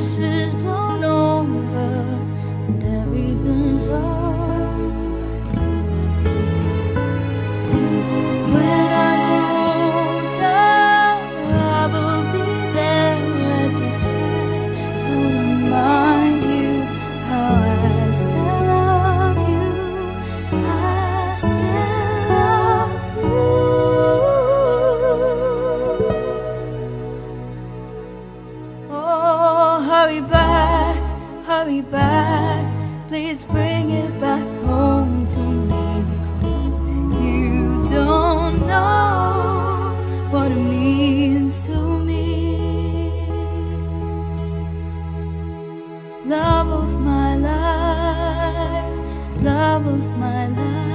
是否 Hurry back, hurry back, please bring it back home to me because you don't know what it means to me. Love of my life, love of my life.